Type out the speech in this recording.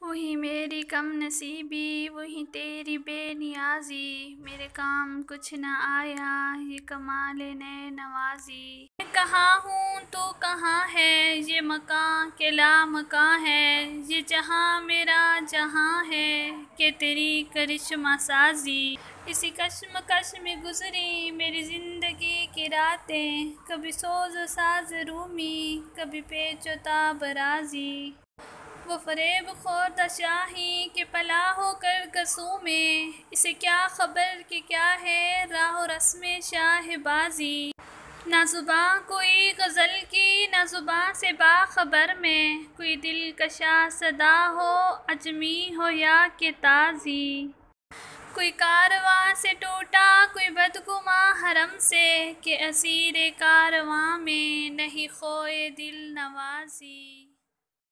وہی میری کم نصیبی، وہی تیری بے نیازی۔ میرے کام کچھ نہ آیا، یہ کمال نئے نوازی۔ میں کہاں ہوں؟ تو کہاں ہے؟ یہ مکاں کہ لامکاں ہے؟ یہ جہاں میرا جہاں ہے کہ تیری کرشمہ سازی۔ اسی کشمکش میں گزری میری زندگی کی راتیں۔ کبھی سوز و ساز رومی، کبھی پیچ و تاب رازی وہ فریب خوردہ شاہیں کہ پلا ہو کر گسوں میں۔ اسے کیا خبر کہ کیا ہے راہ و رسم شاہ بازی؟ نہ زباں کوئی غزل کی، نہ زباں سے باخبر میں۔ کوئی دلکشا صدا ہو عجمی ہو یا کہ تازی۔ کوئی کارواں سے ٹوٹا، کوئی بدگماں حرم سے۔ کہ اسیر کارواں میں، نہیں کھوئے دل نوازی۔